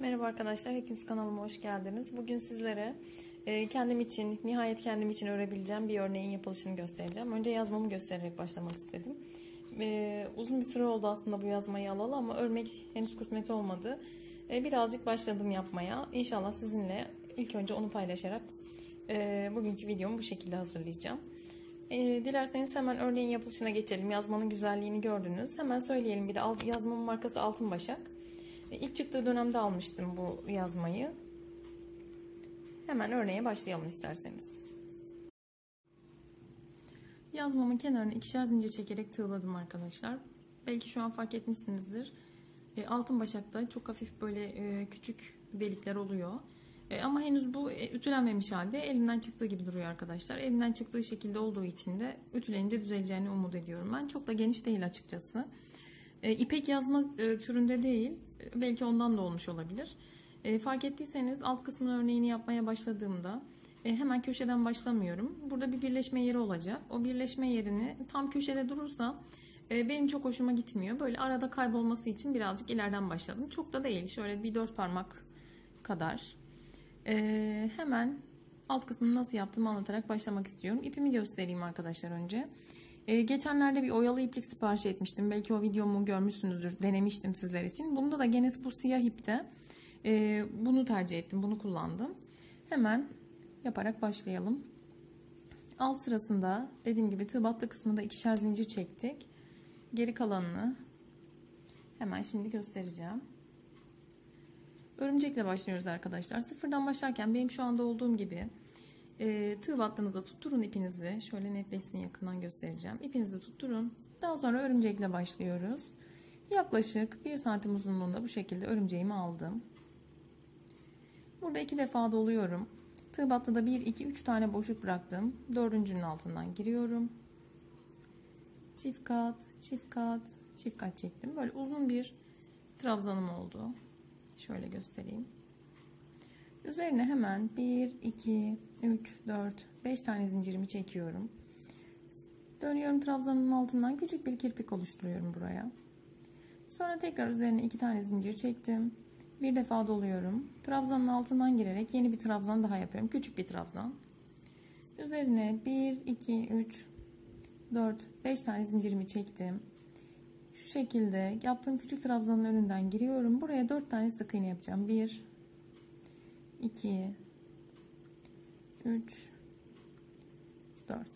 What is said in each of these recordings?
Merhaba arkadaşlar, hepiniz kanalıma hoş geldiniz. Bugün sizlere e, kendim için, nihayet kendim için örebileceğim bir örneğin yapılışını göstereceğim. Önce yazmamı göstererek başlamak istedim. E, uzun bir süre oldu aslında bu yazmayı alalı ama örmek henüz kısmet olmadı. E, birazcık başladım yapmaya. İnşallah sizinle ilk önce onu paylaşarak bugünkü videomu bu şekilde hazırlayacağım. Dilerseniz hemen örneğin yapılışına geçelim. Yazmanın güzelliğini gördünüz. Hemen söyleyelim bir de yazmamın markası Altın Başak. İlk çıktığı dönemde almıştım bu yazmayı. Hemen örneğe başlayalım isterseniz. Yazmamın kenarına ikişer zincir çekerek tığladım arkadaşlar. Belki şu an fark etmişsinizdir. E, altın başakta çok hafif böyle e, küçük delikler oluyor. E, ama henüz bu ütülenmemiş halde elimden çıktığı gibi duruyor arkadaşlar. Elimden çıktığı şekilde olduğu için de ütülenince düzeleceğini umut ediyorum ben. Çok da geniş değil açıkçası. İpek yazma türünde değil. Belki ondan da olmuş olabilir. E, fark ettiyseniz alt kısmın örneğini yapmaya başladığımda e, hemen köşeden başlamıyorum. Burada bir birleşme yeri olacak. O birleşme yerini tam köşede durursa e, benim çok hoşuma gitmiyor. Böyle arada kaybolması için birazcık ileriden başladım. Çok da değil. Şöyle bir dört parmak kadar. E, hemen alt kısmını nasıl yaptığımı anlatarak başlamak istiyorum. İpimi göstereyim arkadaşlar önce. Ee, geçenlerde bir oyalı iplik sipariş etmiştim. Belki o videomu görmüşsünüzdür. Denemiştim sizler için. Bunda da gene bu siyah ipte. Ee, bunu tercih ettim. Bunu kullandım. Hemen yaparak başlayalım. Alt sırasında dediğim gibi tığ battı kısmında ikişer zincir çektik. Geri kalanını hemen şimdi göstereceğim. Örümcekle başlıyoruz arkadaşlar. Sıfırdan başlarken benim şu anda olduğum gibi e, tığ battığınızda tutturun ipinizi. Şöyle netleşsin yakından göstereceğim. İpinizi tutturun. Daha sonra örümcekle başlıyoruz. Yaklaşık 1 santim uzunluğunda bu şekilde örümceğimi aldım. Burada iki defa doluyorum. Tığ battıda 1, 2, 3 tane boşluk bıraktım. Dördüncünün altından giriyorum. Çift kat, çift kat, çift kat çektim. Böyle uzun bir trabzanım oldu. Şöyle göstereyim. Üzerine hemen 1, 2, 3, 4, 5 tane zincirimi çekiyorum. Dönüyorum trabzanın altından küçük bir kirpik oluşturuyorum buraya. Sonra tekrar üzerine 2 tane zincir çektim. Bir defa doluyorum. Trabzanın altından girerek yeni bir trabzan daha yapıyorum. Küçük bir trabzan. Üzerine 1, 2, 3, 4, 5 tane zincirimi çektim. Şu şekilde yaptığım küçük trabzanın önünden giriyorum. Buraya 4 tane sık iğne yapacağım. 1, 2 3 4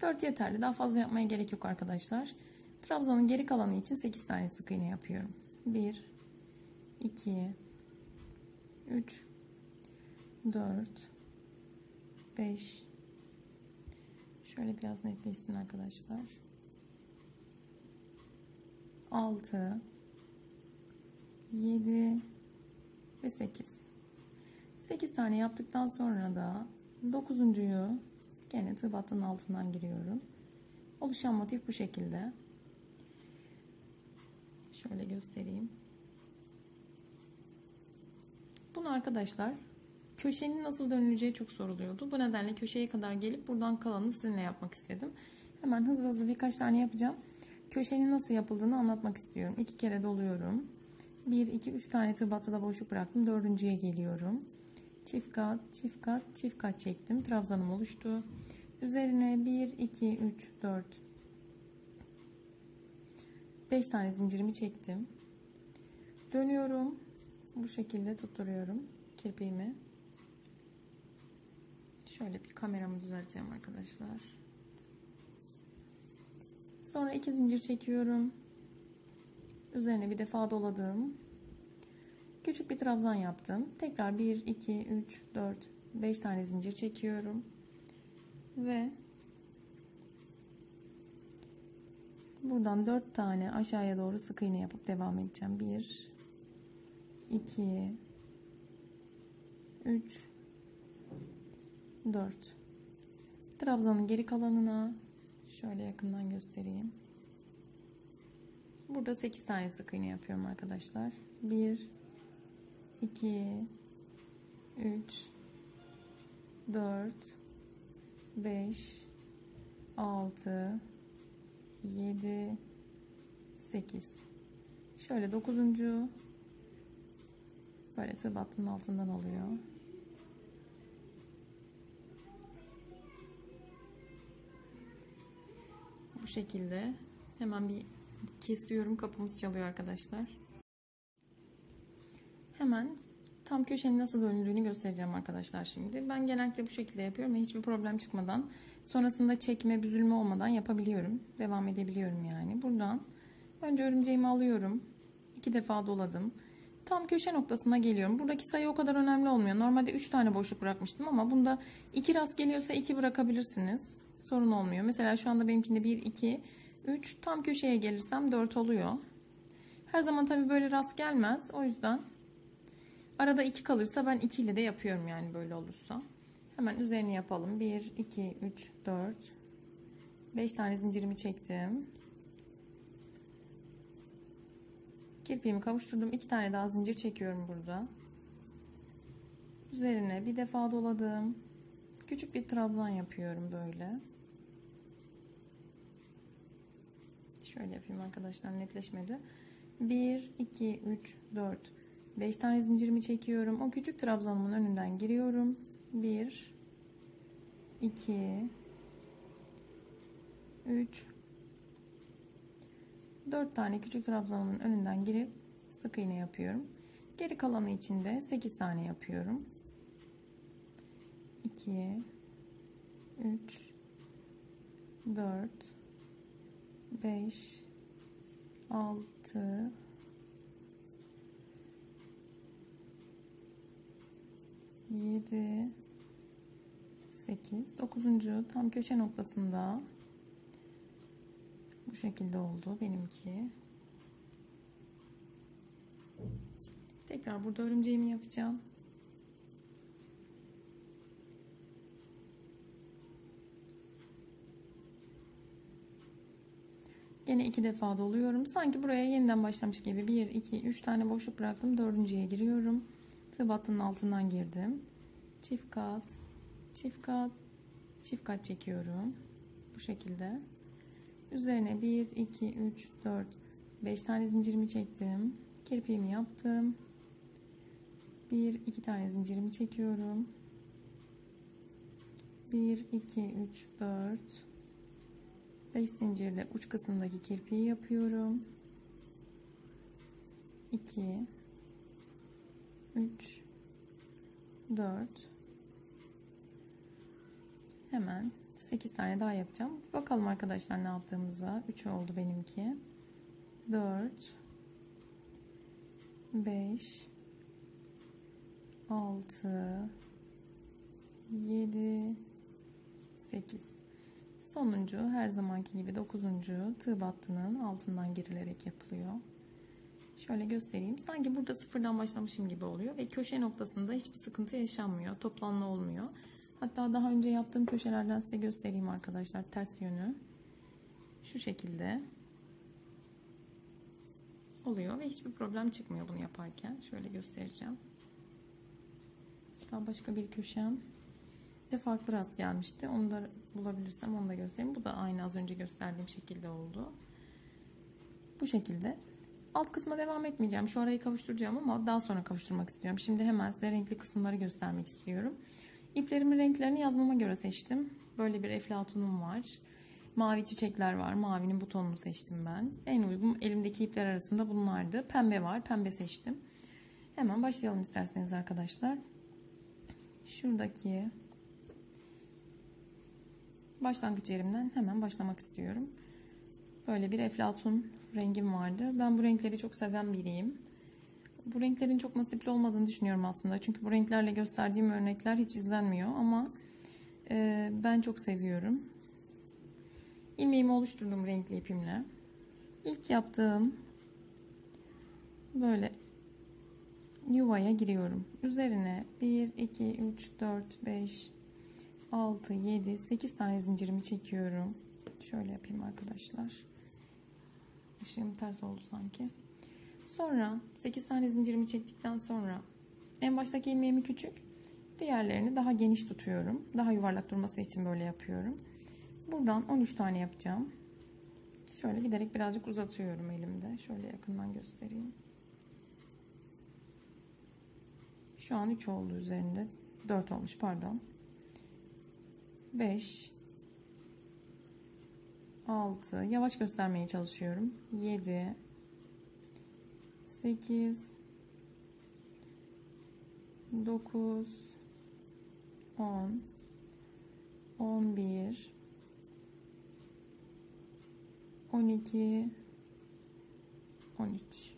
4 yeterli. Daha fazla yapmaya gerek yok arkadaşlar. Trabzanın geri kalanı için 8 tane sık iğne yapıyorum. 1 2 3 4 5 Şöyle biraz netleşsin arkadaşlar. 6 7 ve 8 8 tane yaptıktan sonra da 9.yu gene tığ battının altından giriyorum. Oluşan motif bu şekilde. Şöyle göstereyim. Bunu arkadaşlar köşenin nasıl dönüleceği çok soruluyordu. Bu nedenle köşeye kadar gelip buradan kalanını sizinle yapmak istedim. Hemen hızlı hızlı birkaç tane yapacağım. Köşenin nasıl yapıldığını anlatmak istiyorum. İki kere doluyorum. 1, 2, 3 tane tığ battıda boşluk bıraktım. Dördüncüye geliyorum çift kat, çift kat, çift kat çektim. Trabzanım oluştu. Üzerine 1, 2, 3, 4, 5 tane zincirimi çektim. Dönüyorum. Bu şekilde tutturuyorum kirpiğimi. Şöyle bir kameramı düzelteceğim arkadaşlar. Sonra iki zincir çekiyorum. Üzerine bir defa doladım. Küçük bir trabzan yaptım. Tekrar 1, 2, 3, 4, 5 tane zincir çekiyorum. Ve buradan 4 tane aşağıya doğru sık iğne yapıp devam edeceğim. 1, 2, 3, 4. Trabzanın geri kalanına şöyle yakından göstereyim. Burada 8 tane sık iğne yapıyorum arkadaşlar. 1 2 3 4 5 6 7 8 şöyle dokuzuncu Böyle tığ altından oluyor. Bu şekilde hemen bir kesiyorum. Kapımız çalıyor arkadaşlar. Hemen tam köşenin nasıl dönüldüğünü göstereceğim arkadaşlar şimdi. Ben genellikle bu şekilde yapıyorum ve hiçbir problem çıkmadan sonrasında çekme, büzülme olmadan yapabiliyorum. Devam edebiliyorum yani. Buradan önce örümceğimi alıyorum. iki defa doladım. Tam köşe noktasına geliyorum. Buradaki sayı o kadar önemli olmuyor. Normalde 3 tane boşluk bırakmıştım ama bunda 2 rast geliyorsa 2 bırakabilirsiniz. Sorun olmuyor. Mesela şu anda benimkinde 1, 2, 3 tam köşeye gelirsem 4 oluyor. Her zaman tabii böyle rast gelmez. O yüzden arada 2 kalırsa ben 2 ile de yapıyorum yani böyle olursa. Hemen üzerini yapalım. 1, 2, 3, 4, 5 tane zincirimi çektim. Kirpiğimi kavuşturdum. 2 tane daha zincir çekiyorum burada. Üzerine bir defa doladım. Küçük bir trabzan yapıyorum böyle. Şöyle yapayım arkadaşlar netleşmedi. 1, 2, 3, 4, 5 tane zincirimi çekiyorum. O küçük trabzanımın önünden giriyorum. 1, 2, 3, 4 tane küçük trabzanımın önünden girip sık iğne yapıyorum. Geri kalanı için de 8 tane yapıyorum. 2, 3, 4, 5 6 7 8 9. tam köşe noktasında bu şekilde oldu benimki. Tekrar burada örümceğimi yapacağım. Yine iki defa doluyorum. Sanki buraya yeniden başlamış gibi. 1, 2, 3 tane boşluk bıraktım. Dördüncüye giriyorum. Tığ altından girdim. Çift kat, çift kat, çift kat çekiyorum. Bu şekilde. Üzerine 1, 2, 3, 4, 5 tane zincirimi çektim. Kirpiğimi yaptım. 1, 2 tane zincirimi çekiyorum. 1, 2, 3, 4, 5 zincirle uç kısımdaki kirpiği yapıyorum. 2 3 4 hemen 8 tane daha yapacağım. Bakalım arkadaşlar ne yaptığımıza. 3 oldu benimki. 4 5 6 7 8 Sonuncu her zamanki gibi dokuzuncu tığ battının altından girilerek yapılıyor. Şöyle göstereyim. Sanki burada sıfırdan başlamışım gibi oluyor ve köşe noktasında hiçbir sıkıntı yaşanmıyor. Toplanma olmuyor. Hatta daha önce yaptığım köşelerden size göstereyim arkadaşlar ters yönü. Şu şekilde oluyor ve hiçbir problem çıkmıyor bunu yaparken. Şöyle göstereceğim. Daha başka bir köşem de farklı rast gelmişti. Onu da bulabilirsem onu da göstereyim. Bu da aynı az önce gösterdiğim şekilde oldu. Bu şekilde. Alt kısma devam etmeyeceğim. Şu arayı kavuşturacağım ama daha sonra kavuşturmak istiyorum. Şimdi hemen size renkli kısımları göstermek istiyorum. İplerimin renklerini yazmama göre seçtim. Böyle bir eflatunum var. Mavi çiçekler var. Mavinin butonunu seçtim ben. En uygun elimdeki ipler arasında bunlardı. Pembe var. Pembe seçtim. Hemen başlayalım isterseniz arkadaşlar. Şuradaki başlangıç yerimden hemen başlamak istiyorum. Böyle bir eflatun rengim vardı. Ben bu renkleri çok seven biriyim. Bu renklerin çok nasipli olmadığını düşünüyorum aslında. Çünkü bu renklerle gösterdiğim örnekler hiç izlenmiyor ama e, ben çok seviyorum. İlmeğimi oluşturdum renkli ipimle. İlk yaptığım böyle yuvaya giriyorum. Üzerine 1, 2, 3, 4, 5, 6, 7, 8 tane zincirimi çekiyorum. Şöyle yapayım arkadaşlar. Işığım ters oldu sanki. Sonra 8 tane zincirimi çektikten sonra en baştaki ilmeğimi küçük, diğerlerini daha geniş tutuyorum. Daha yuvarlak durması için böyle yapıyorum. Buradan 13 tane yapacağım. Şöyle giderek birazcık uzatıyorum elimde. Şöyle yakından göstereyim. Şu an 3 oldu üzerinde. 4 olmuş pardon. 5 6 yavaş göstermeye çalışıyorum. 7 8 9 10 11 12 13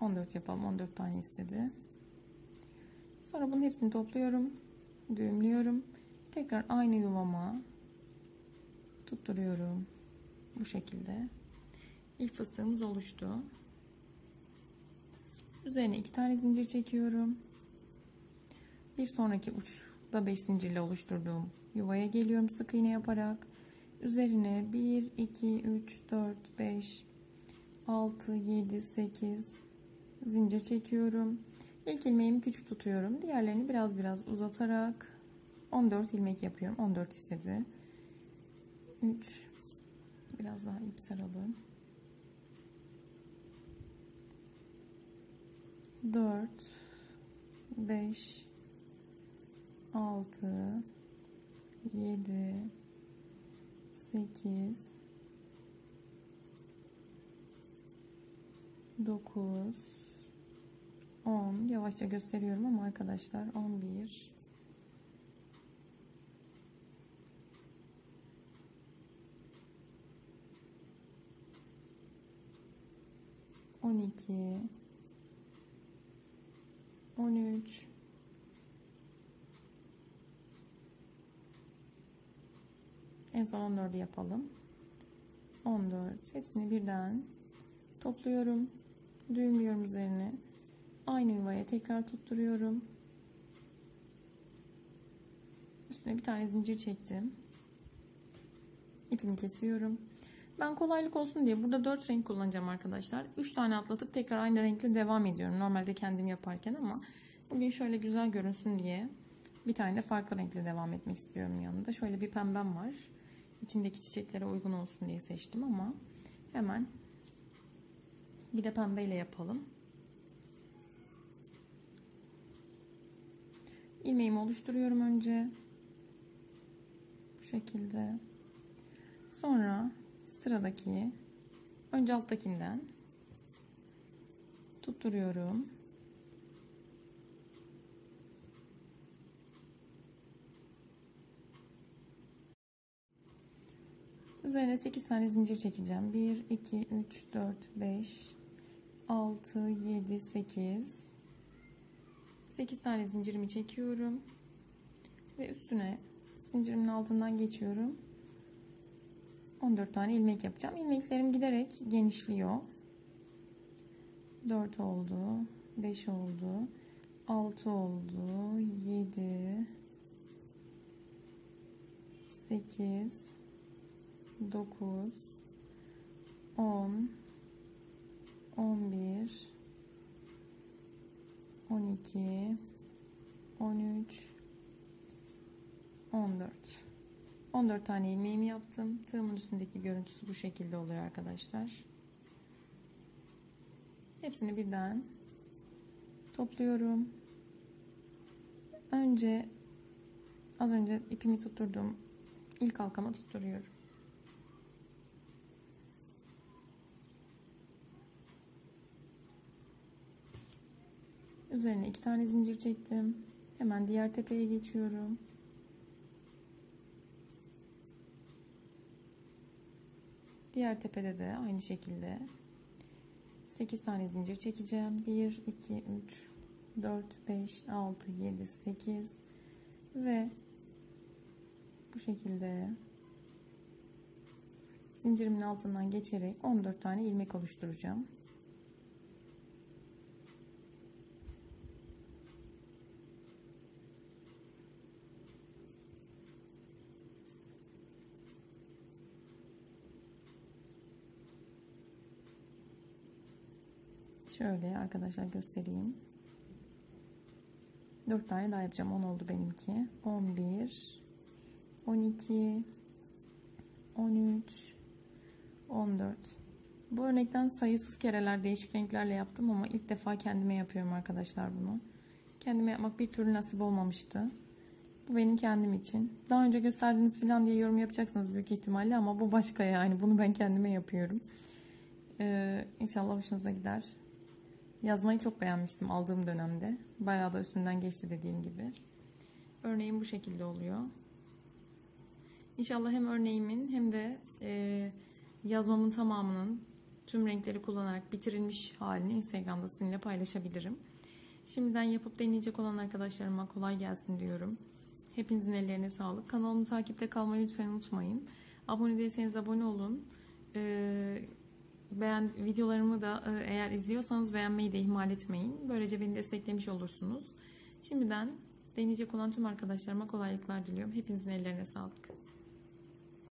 14 yapalım. 14 tane istedi. Sonra bunun hepsini topluyorum. Düğümlüyorum. Tekrar aynı yuvama tutturuyorum. Bu şekilde. İlk fıstığımız oluştu. Üzerine iki tane zincir çekiyorum. Bir sonraki uçta 5 zincirle oluşturduğum yuvaya geliyorum sık iğne yaparak. Üzerine 1 2 3 4 5 6 7 8 zincir çekiyorum. İlk ilmeğimi küçük tutuyorum. Diğerlerini biraz biraz uzatarak 14 ilmek yapıyorum. 14 istedi 3 biraz daha ip saralım 4 5 6 7 8 9 10 yavaşça gösteriyorum ama arkadaşlar 11 12 13 En son 14'ü yapalım. 14. Hepsini birden topluyorum. Düğümlüyorum üzerine. Aynı yuvaya tekrar tutturuyorum. Üstüne bir tane zincir çektim. İpimi kesiyorum. Ben kolaylık olsun diye burada 4 renk kullanacağım arkadaşlar. 3 tane atlatıp tekrar aynı renkle devam ediyorum. Normalde kendim yaparken ama bugün şöyle güzel görünsün diye bir tane de farklı renkle devam etmek istiyorum yanında. Şöyle bir pembem var. İçindeki çiçeklere uygun olsun diye seçtim ama hemen bir de pembeyle yapalım. ilmeğimi oluşturuyorum önce. Bu şekilde. Sonra sıradaki önce alttakinden tutturuyorum. Üzerine 8 tane zincir çekeceğim. 1, 2, 3, 4, 5, 6, 7, 8. 8 tane zincirimi çekiyorum. Ve üstüne zincirimin altından geçiyorum. 14 tane ilmek yapacağım. İlmeklerim giderek genişliyor. 4 oldu. 5 oldu. 6 oldu. 7 8 9 10 11 12 13 14 14 tane ilmeğimi yaptım. Tığımın üstündeki görüntüsü bu şekilde oluyor arkadaşlar. Hepsini birden topluyorum. Önce az önce ipimi tutturdum. ilk halkama tutturuyorum. Üzerine iki tane zincir çektim. Hemen diğer tepeye geçiyorum. Diğer tepede de aynı şekilde 8 tane zincir çekeceğim. 1, 2, 3, 4, 5, 6, 7, 8 ve bu şekilde zincirimin altından geçerek 14 tane ilmek oluşturacağım. Şöyle arkadaşlar göstereyim. 4 tane daha yapacağım. 10 oldu benimki. 11 12 13 14 Bu örnekten sayısız kereler değişik renklerle yaptım ama ilk defa kendime yapıyorum arkadaşlar bunu. Kendime yapmak bir türlü nasip olmamıştı. Bu benim kendim için. Daha önce gösterdiniz falan diye yorum yapacaksınız büyük ihtimalle ama bu başka yani. Bunu ben kendime yapıyorum. Ee, inşallah hoşunuza gider. Yazmayı çok beğenmiştim aldığım dönemde. Bayağı da üstünden geçti dediğim gibi. Örneğim bu şekilde oluyor. İnşallah hem örneğimin hem de e, yazmamın tamamının tüm renkleri kullanarak bitirilmiş halini Instagram'da sizinle paylaşabilirim. Şimdiden yapıp deneyecek olan arkadaşlarıma kolay gelsin diyorum. Hepinizin ellerine sağlık. Kanalımı takipte kalmayı lütfen unutmayın. Abone değilseniz abone olun. Ee, beğen videolarımı da e, eğer izliyorsanız beğenmeyi de ihmal etmeyin. Böylece beni desteklemiş olursunuz. Şimdiden deneyecek olan tüm arkadaşlarıma kolaylıklar diliyorum. Hepinizin ellerine sağlık.